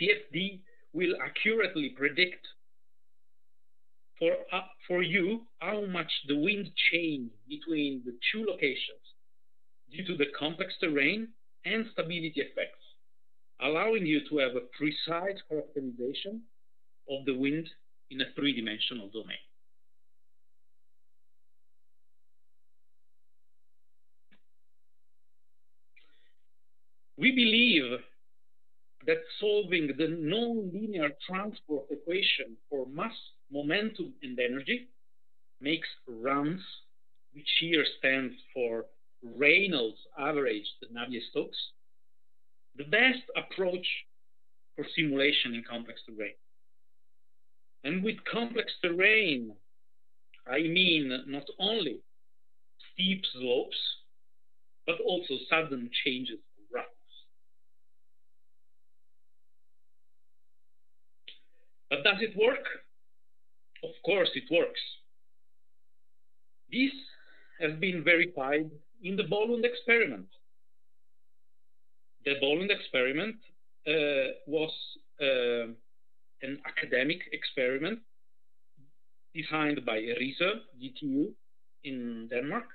CFD will accurately predict for, uh, for you how much the wind change between the two locations due to the complex terrain and stability effects, allowing you to have a precise characterization of the wind in a three-dimensional domain. We believe that solving the nonlinear transport equation for mass, momentum, and energy makes RANS, which here stands for Reynolds averaged Navier-Stokes, the best approach for simulation in complex terrain. And with complex terrain, I mean not only steep slopes, but also sudden changes But does it work? Of course it works. This has been verified in the Bolund experiment. The Bolund experiment uh, was uh, an academic experiment designed by Risø DTU in Denmark,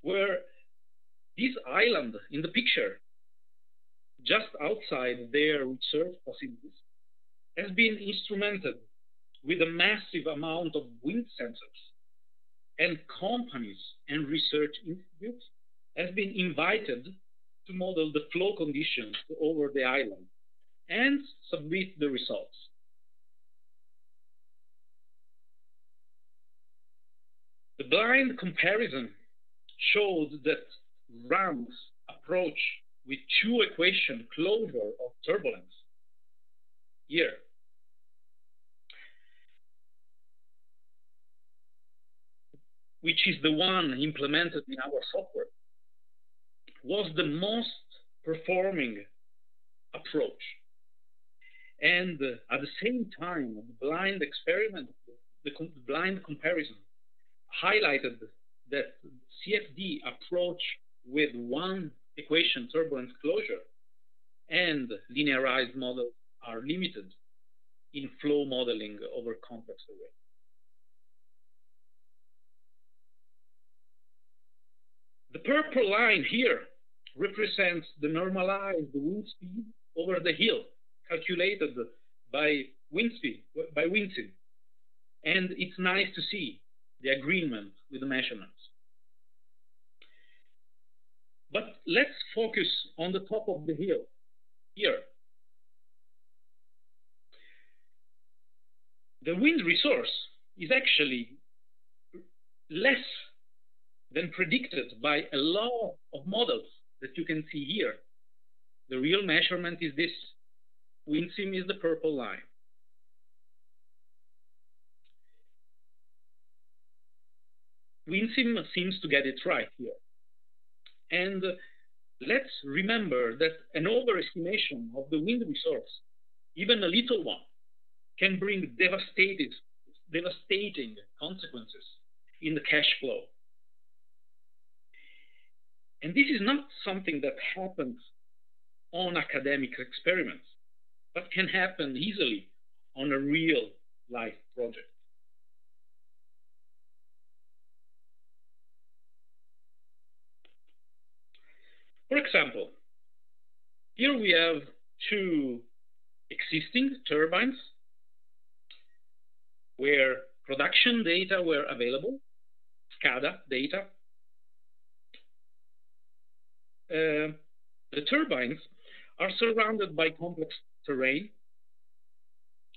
where this island in the picture, just outside their research facilities, has been instrumented with a massive amount of wind sensors and companies and research institutes have been invited to model the flow conditions over the island and submit the results. The blind comparison showed that RANS approach with two equation closure of turbulence here which is the one implemented in our software, was the most performing approach. And uh, at the same time, the blind experiment, the, the blind comparison highlighted that CFD approach with one equation turbulence closure and linearized models are limited in flow modeling over complex arrays. The purple line here represents the normalized wind speed over the hill calculated by wind speed, by WindSim. And it's nice to see the agreement with the measurements. But let's focus on the top of the hill here. The wind resource is actually less than predicted by a lot of models that you can see here. The real measurement is this. WindSim is the purple line. WindSim seems to get it right here. And uh, let's remember that an overestimation of the wind resource, even a little one, can bring devastating, devastating consequences in the cash flow and this is not something that happens on academic experiments, but can happen easily on a real life project. For example, here we have two existing turbines where production data were available, SCADA data, uh, the turbines are surrounded by complex terrain,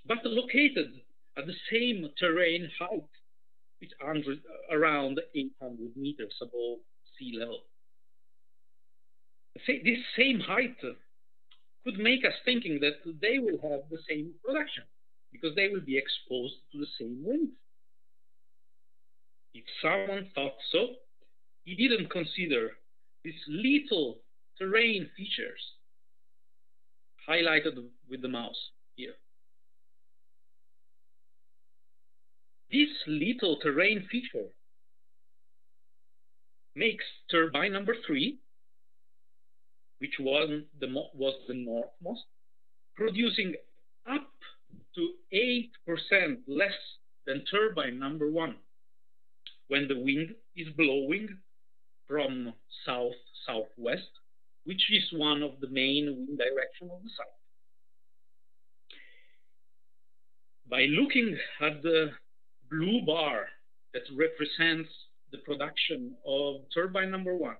but located at the same terrain height, which is around 800 meters above sea level. This same height could make us thinking that they will have the same production because they will be exposed to the same winds. If someone thought so, he didn't consider these little terrain features highlighted with the mouse here. This little terrain feature makes turbine number three, which was the, was the northmost, producing to 8% less than turbine number one when the wind is blowing from south southwest, which is one of the main wind direction of the site. By looking at the blue bar that represents the production of turbine number one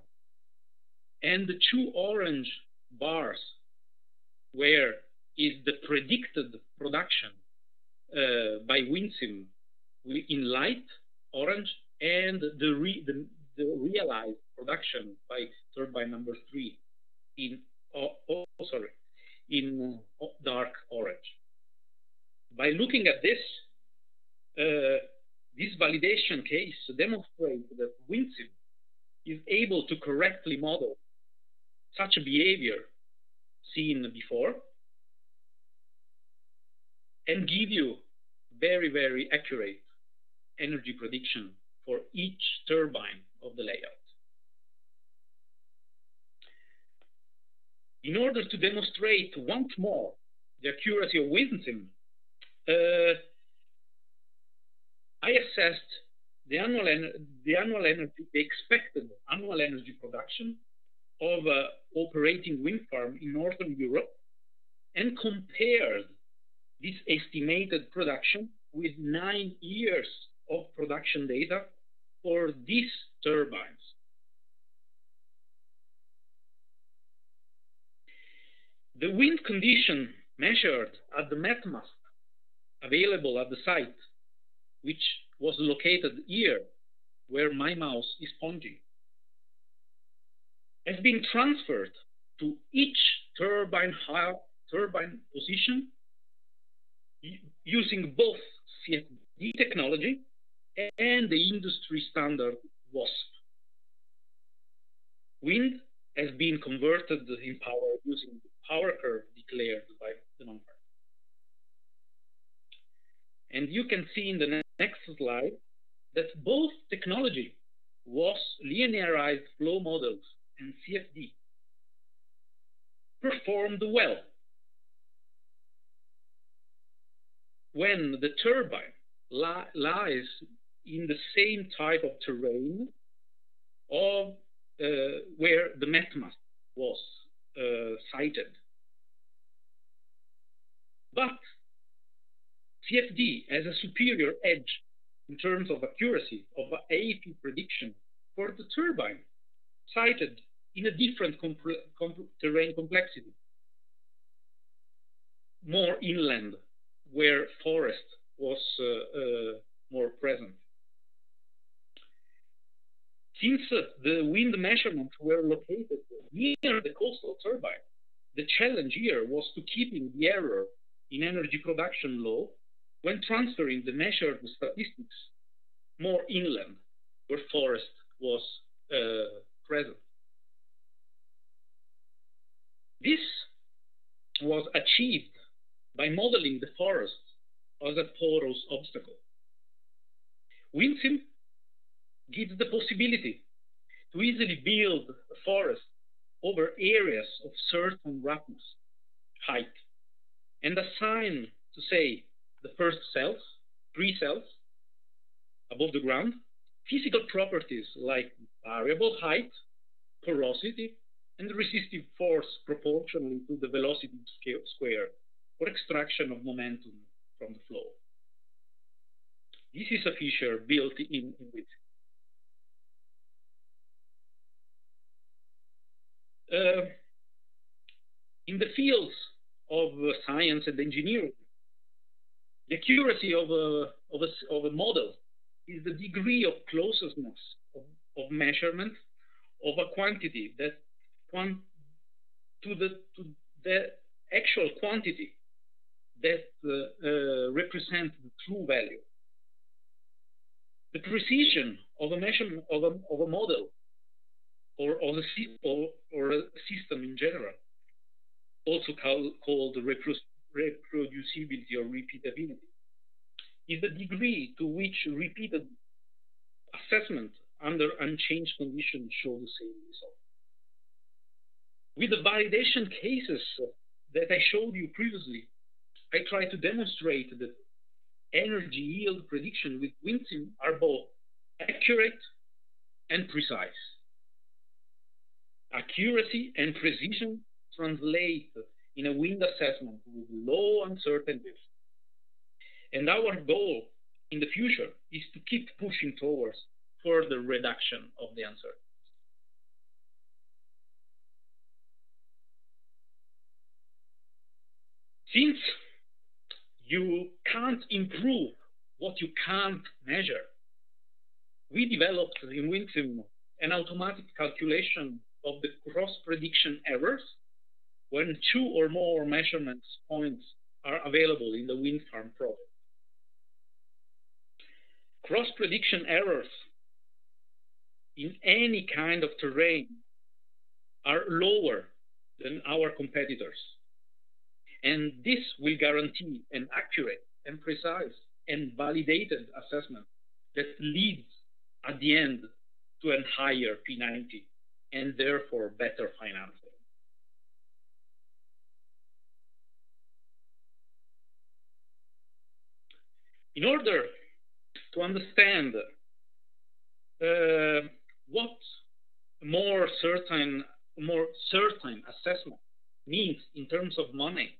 and the two orange bars where is the predicted production uh, by WindSim in light orange and the, re, the, the, realized production by turbine number three in oh, oh sorry in uh, dark orange. By looking at this, uh, this validation case demonstrates that WindSim is able to correctly model such a behavior seen before and give you very, very accurate energy prediction for each turbine of the layout. In order to demonstrate once more the accuracy of WindSim, uh, I assessed the annual, the annual energy, the expected annual energy production of an operating wind farm in Northern Europe and compared this estimated production with nine years of production data for these turbines. The wind condition measured at the MetMast available at the site, which was located here where my mouse is pointing, has been transferred to each turbine, turbine position using both CFD technology and the industry standard WASP. Wind has been converted in power using the power curve declared by the number. And you can see in the next slide that both technology was linearized flow models and CFD performed well when the turbine li lies in the same type of terrain of uh, where the MetMast was uh, sited. But CFD has a superior edge in terms of accuracy of AEP prediction for the turbine sited in a different comp comp terrain complexity, more inland, where forest was uh, uh, more present. Since uh, the wind measurements were located near the coastal turbine, the challenge here was to keeping the error in energy production low when transferring the measured statistics more inland, where forest was uh, present. This was achieved by modeling the forest as a porous obstacle. WindSim gives the possibility to easily build a forest over areas of certain roughness, height, and assign to say the first cells, three cells above the ground, physical properties like variable height, porosity, and resistive force proportionally to the velocity square for extraction of momentum from the flow. This is a feature built in, in with. Uh, in the fields of uh, science and engineering, the accuracy of a, of a, of a model is the degree of closeness of, of measurement of a quantity that quant to the to the actual quantity that uh, uh, represent the true value. The precision of a measurement of a, of a model or, or, or, or a system in general, also call, called reproducibility or repeatability, is the degree to which repeated assessment under unchanged conditions show the same result. With the validation cases that I showed you previously, I try to demonstrate that energy yield prediction with WindSim are both accurate and precise. Accuracy and precision translate in a wind assessment with low uncertainties. And our goal in the future is to keep pushing towards further reduction of the uncertainties. Since you can't improve what you can't measure, we developed in WindSim an automatic calculation of the cross prediction errors when two or more measurement points are available in the wind farm project. Cross prediction errors in any kind of terrain are lower than our competitors. And this will guarantee an accurate and precise and validated assessment that leads at the end to a higher P90 and therefore better financing. In order to understand uh, what more certain, more certain assessment means in terms of money,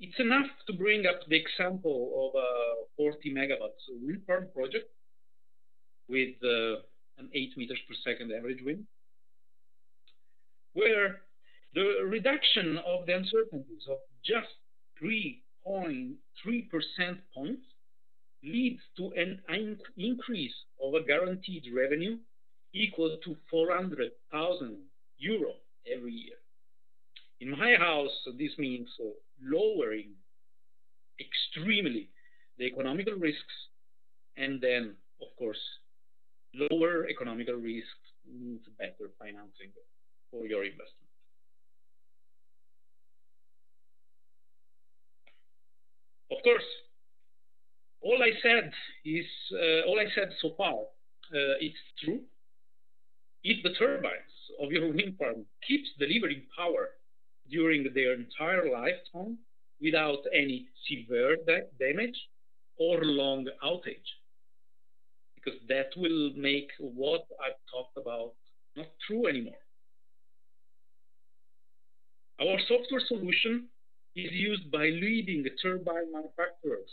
it's enough to bring up the example of a 40 megawatts wind farm project with uh, an 8 meters per second average wind, where the reduction of the uncertainties of just 3.3% points leads to an increase of a guaranteed revenue equal to 400,000 euro every year. In my house, this means lowering extremely the economical risks and then, of course, lower economical risks means better financing for your investment. Of course, all I said is uh, all I said so far. Uh, it's true. If the turbines of your wind farm keeps delivering power during their entire lifetime without any severe damage or long outage, because that will make what I've talked about not true anymore. Our software solution is used by leading turbine manufacturers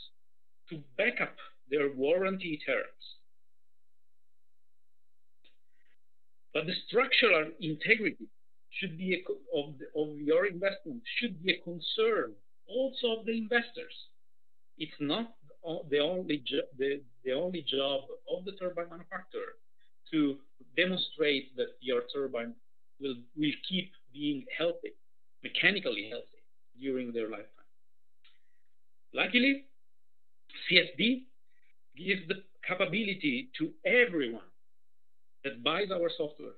to back up their warranty terms. But the structural integrity should be a, of, the, of your investment should be a concern also of the investors. It's not the only the, the only job of the turbine manufacturer to demonstrate that your turbine will will keep being healthy, mechanically healthy during their lifetime. Luckily, CSD gives the capability to everyone that buys our software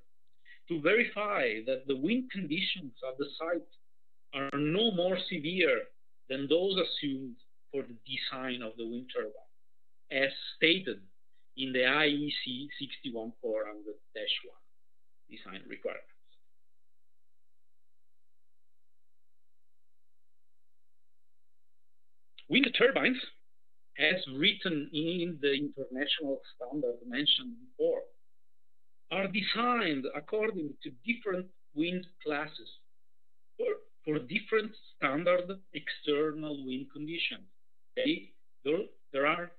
to verify that the wind conditions at the site are no more severe than those assumed for the design of the wind turbine, as stated in the IEC 61400-1 design requirements. Wind turbines as written in the international standard mentioned before, are designed according to different wind classes for, for different standard external wind conditions. Okay? There, there are,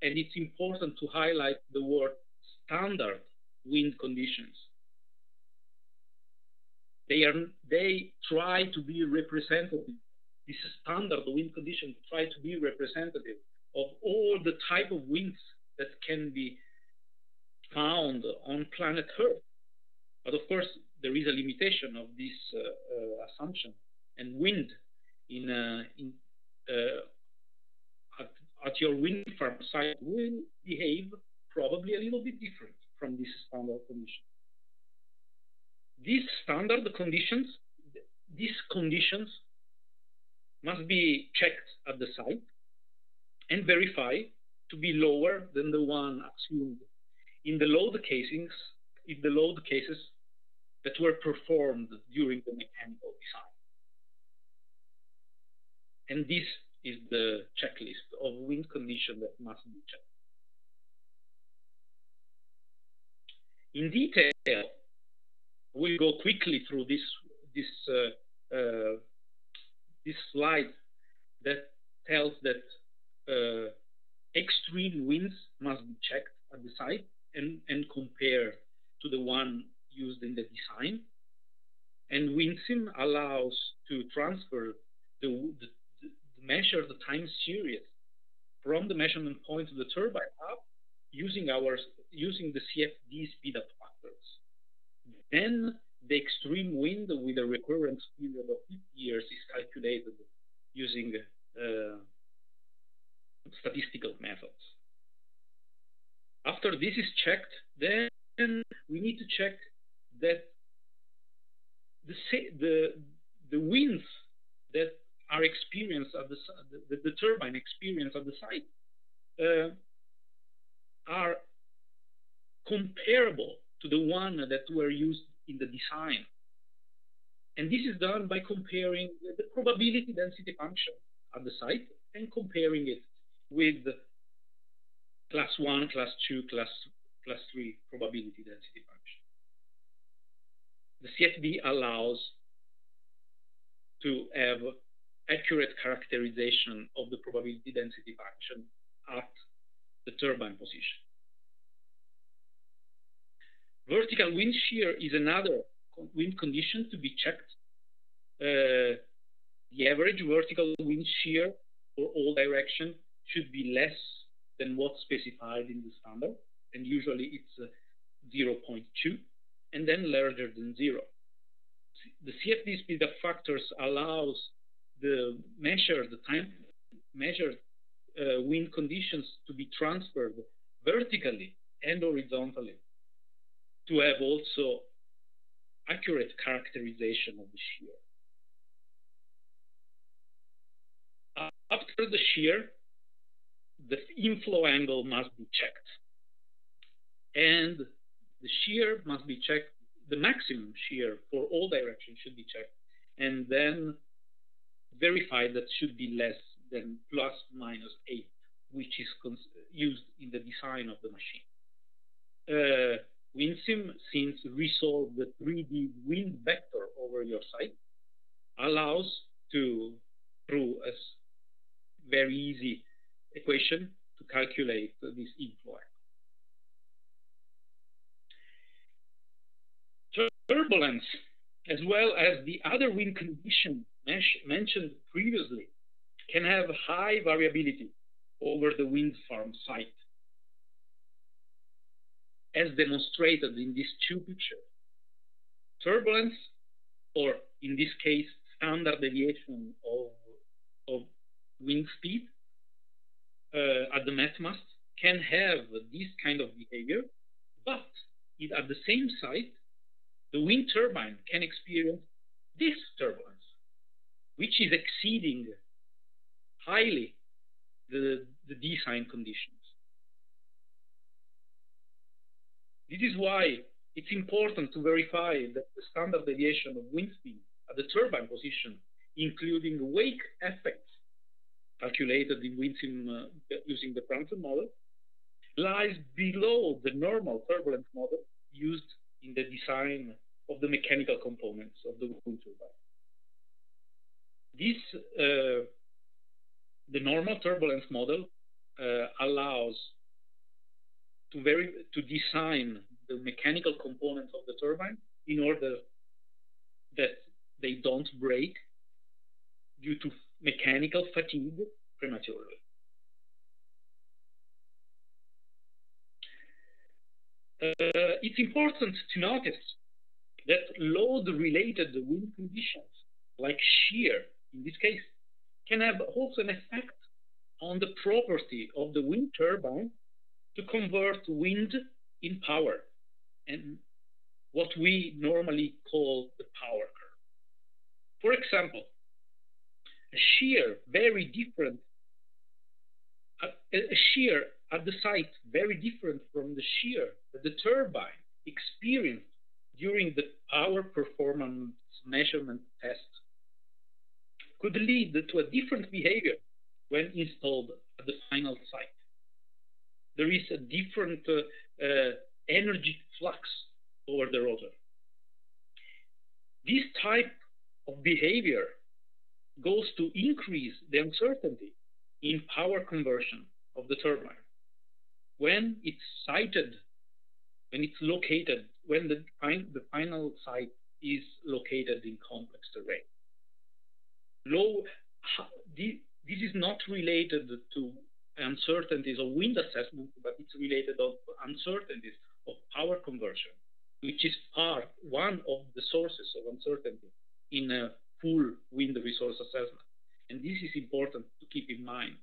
and it's important to highlight the word standard wind conditions. They, are, they try to be representative. This standard wind conditions try to be representative of all the type of winds that can be found on planet Earth. But of course, there is a limitation of this uh, uh, assumption, and wind in, uh, in at, at, your wind farm site will behave probably a little bit different from this standard condition. These standard conditions, these conditions must be checked at the site and verify to be lower than the one assumed in the load casings, in the load cases that were performed during the mechanical design. And this is the checklist of wind condition that must be checked. In detail, we'll go quickly through this this uh, uh, this slide that tells that uh, extreme winds must be checked at the site and, and compared to the one used in the design. And WindSim allows to transfer the, the, the measure the time series from the measurement point to the turbine up using our using the CFD speed up factors. Then the extreme wind with a recurrence period of 50 years is calculated using uh, statistical methods. After this is checked, then we need to check that the the the winds that are experienced at the the, the turbine experience at the site uh, are comparable to the one that were used in the design. And this is done by comparing the probability density function at the site and comparing it with class 1, class 2, class, class 3 probability density function. The CFD allows to have accurate characterization of the probability density function at the turbine position. Vertical wind shear is another wind condition to be checked. Uh, the average vertical wind shear for all direction should be less than what's specified in the standard, and usually it's uh, 0.2, and then larger than zero. The CFD speed up factors allows the measure the time measured uh, wind conditions to be transferred vertically and horizontally to have also accurate characterization of the shear. After the shear, the inflow angle must be checked. And the shear must be checked, the maximum shear for all directions should be checked, and then verify that should be less than plus minus 8, which is used in the design of the machine. Uh, WindSim, since resolve the 3D wind vector over your site, allows to, through a very easy equation, to calculate this inflow. Turbulence, as well as the other wind condition mentioned previously, can have high variability over the wind farm site as demonstrated in these two pictures. Turbulence, or in this case, standard deviation of, of wind speed Uh, at the mast can have this kind of behavior, but it, at the same site, the wind turbine can experience this turbulence, which is exceeding highly the, the design conditions. This is why it's important to verify that the standard deviation of wind speed at the turbine position, including wake effects calculated in WindSim uh, using the Frandsen model, lies below the normal turbulence model used in the design of the mechanical components of the wind turbine. This, uh, the normal turbulence model uh, allows to very to design the mechanical components of the turbine in order that they don't break due to mechanical fatigue prematurely. Uh, it's important to notice that load-related wind conditions, like shear in this case, can have also an effect on the property of the wind turbine to convert wind in power and what we normally call the power curve. For example, shear very different, a, a shear at the site very different from the shear that the turbine experienced during the power performance measurement test could lead to a different behavior when installed at the final site. There is a different uh, uh, energy flux over the rotor. This type of behavior goes to increase the uncertainty in power conversion of the turbine. When it's sited, when it's located, when the, the final site is located in complex terrain. Low, this is not related to uncertainties of wind assessment, but it's related to uncertainties of power conversion, which is part, one of the sources of uncertainty in a full wind resource assessment. And this is important to keep in mind.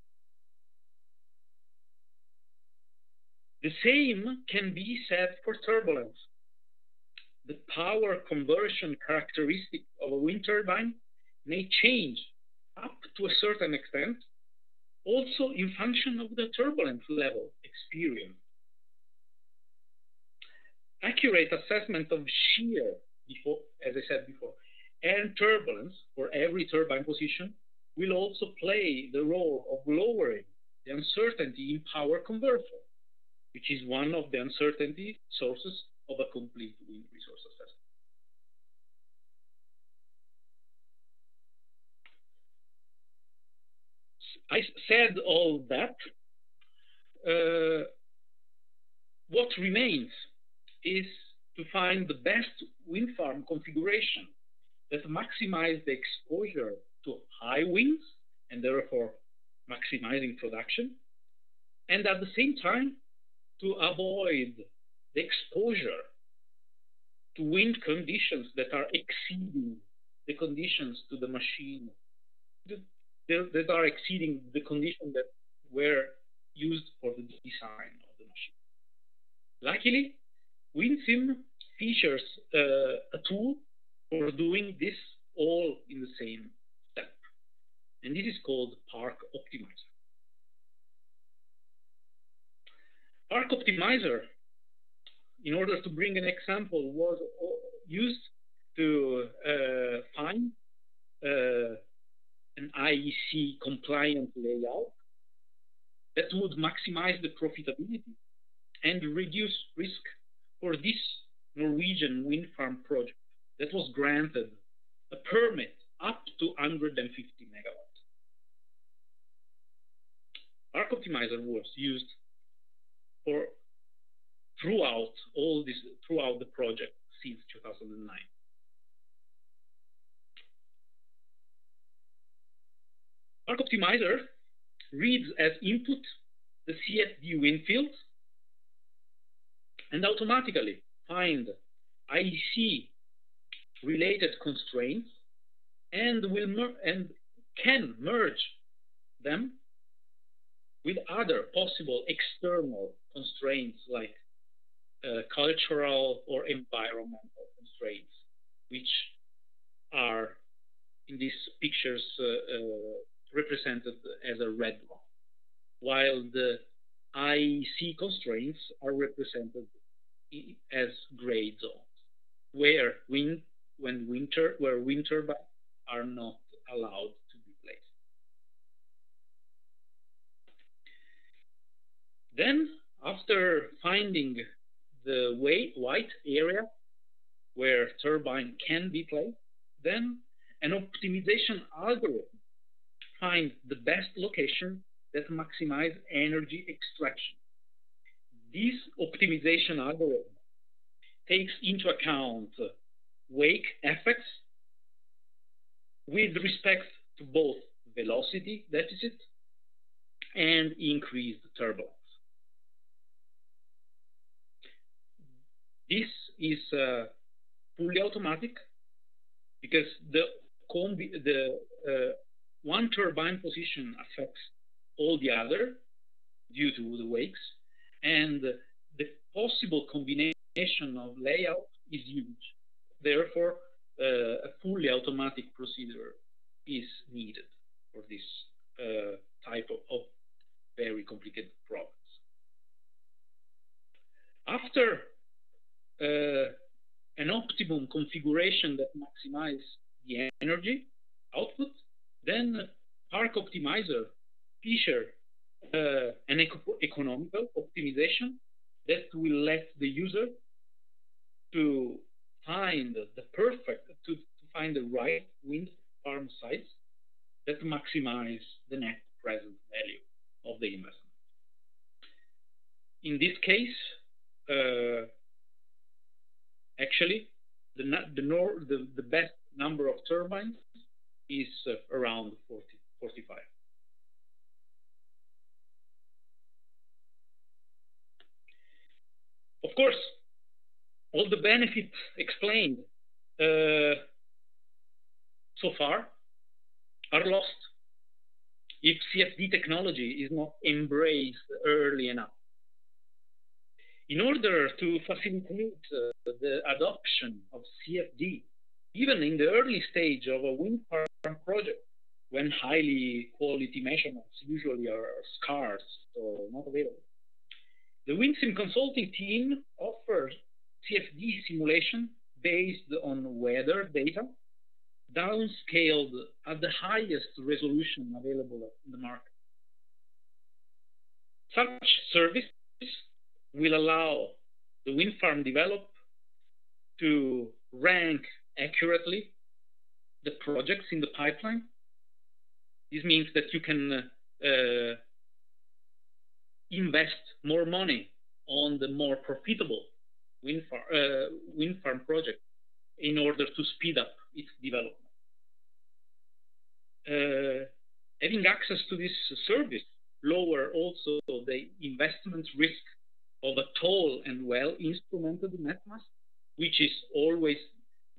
The same can be said for turbulence. The power conversion characteristic of a wind turbine may change up to a certain extent, also in function of the turbulence level experienced. Accurate assessment of shear, before, as I said before, and turbulence for every turbine position will also play the role of lowering the uncertainty in power conversion, which is one of the uncertainty sources of a complete wind resource assessment. I said all that. Uh, what remains is to find the best wind farm configuration that maximize the exposure to high winds and therefore maximizing production, and at the same time to avoid the exposure to wind conditions that are exceeding the conditions to the machine that are exceeding the conditions that were used for the design of the machine. Luckily, WindSim features uh, a tool for doing this all in the same step. And this is called Park Optimizer. Park Optimizer, in order to bring an example, was used to uh, find uh, an IEC compliant layout that would maximize the profitability and reduce risk for this Norwegian wind farm project that was granted a permit up to 150 megawatts. Park Optimizer was used for throughout all this throughout the project since 2009. Park Optimizer reads as input the CFD wind field and automatically find IEC related constraints and will and can merge them with other possible external constraints like uh, cultural or environmental constraints, which are in these pictures uh, uh, represented as a red one, while the IEC constraints are represented as gray zones, where wind, when winter, where wind turbines are not allowed to be placed. Then, after finding the white area where turbine can be placed, then an optimization algorithm finds the best location that maximize energy extraction. This optimization algorithm takes into account wake effects with respect to both velocity deficit and increased turbulence. This is uh, fully automatic because the, the uh, one turbine position affects all the other due to the wakes, and the possible combination of layout is huge. Therefore, uh, a fully automatic procedure is needed for this uh, type of, very complicated problems. After uh, an optimum configuration that maximizes the energy output, Then Park Optimizer feature uh, an eco economical optimization that will let the user to find the perfect, to, to find the right wind farm sites that maximize the net present value of the investment. In this case, uh, actually, the, the, nor, the, the best number of turbines is uh, around 40, 45. Of course, all the benefits explained uh, so far are lost if CFD technology is not embraced early enough. In order to facilitate uh, the adoption of CFD, even in the early stage of a wind farm project, when highly quality measurements usually are scarce or not available, the WindSim consulting team offers CFD simulation based on weather data, downscaled at the highest resolution available in the market. Such service will allow the wind farm developer to rank accurately the projects in the pipeline. This means that you can uh, invest more money on the more profitable wind farm, uh, wind farm project in order to speed up its development. Uh, having access to this service lower also the investment risk of a tall and well instrumented MetMast, which is always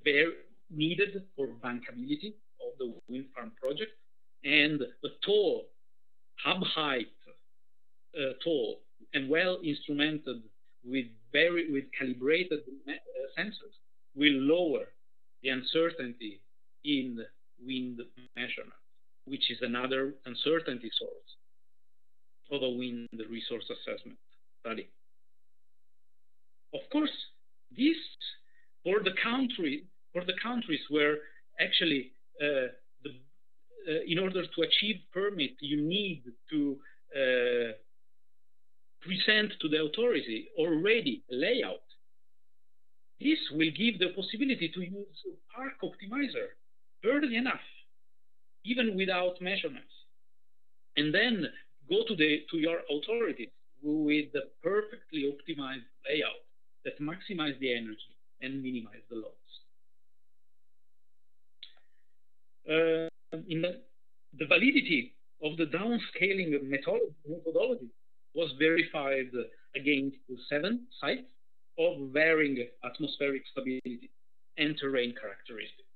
very needed for bankability of the wind farm project, and the tall hub height, uh, tall and well instrumented with very with calibrated uh, sensors will lower the uncertainty in wind measurement, which is another uncertainty source of a wind resource assessment study. Of course, this for the country for the countries where actually uh, the, uh, in order to achieve permit you need to uh, present to the authority already layout. This will give the possibility to use Park Optimizer early enough, even without measurements, and then go to the to your authorities with the perfectly optimized layout that maximize the energy and minimize the loss. Uh, in the, the, validity of the downscaling methodology was verified against seven sites of varying atmospheric stability and terrain characteristics.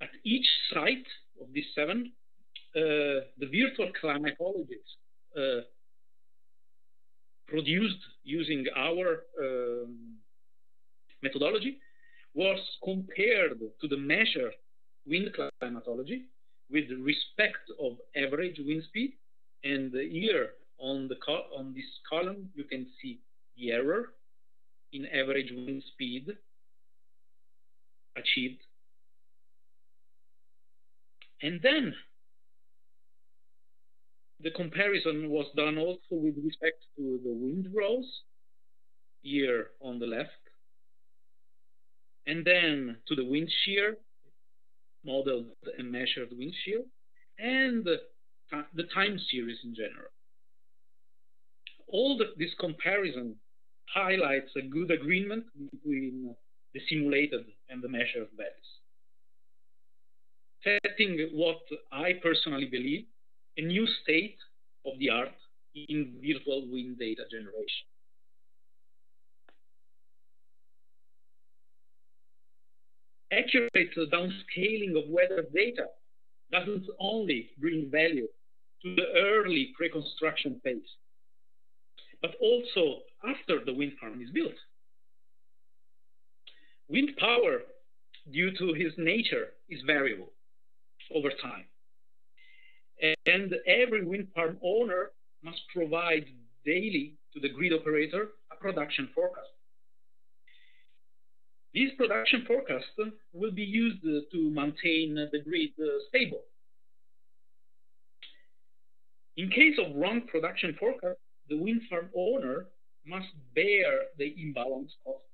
At each site of these seven, uh, the virtual climatologists uh, produced using our um, methodology was compared to the measured wind climatology with respect of average wind speed. And here on the on this column, you can see the error in average wind speed achieved. And then the comparison was done also with respect to the wind rose here on the left, and then to the wind shear, modeled and measured wind shear, and the, the time series in general. All the, this comparison highlights a good agreement between the simulated and the measured values. Setting what I personally believe a new state of the art in virtual wind data generation. Accurate downscaling of weather data doesn't only bring value to the early pre-construction phase, but also after the wind farm is built. Wind power, due to its nature, is variable over time. And every wind farm owner must provide daily to the grid operator a production forecast. This production forecast will be used uh, to maintain the grid uh, stable. In case of wrong production forecast, the wind farm owner must bear the imbalance cost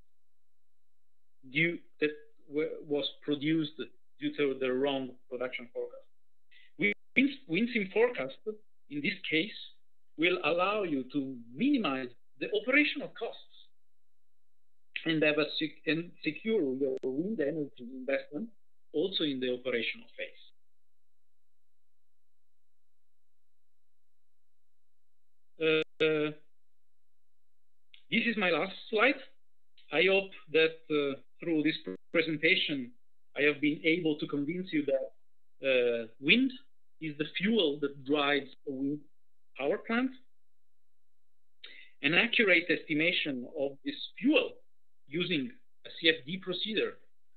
due that was produced due to the wrong production forecast. WindSim forecast, in this case, will allow you to minimize the operational costs and sec and secure your wind energy investment also in the operational phase. Uh, this is my last slide. I hope that uh, through this presentation, I have been able to convince you that uh, wind is the fuel that drives a wind power plant. An accurate estimation of this fuel using a CFD procedure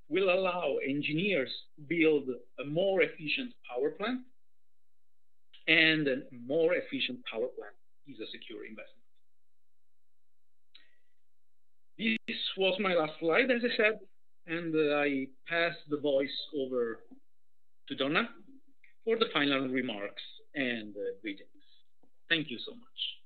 will allow engineers to build a more efficient power plant and a more efficient power plant is a secure investment. This was my last slide, as I said, and uh, I pass the voice over to Donna for the final remarks and uh, greetings. Thank you so much.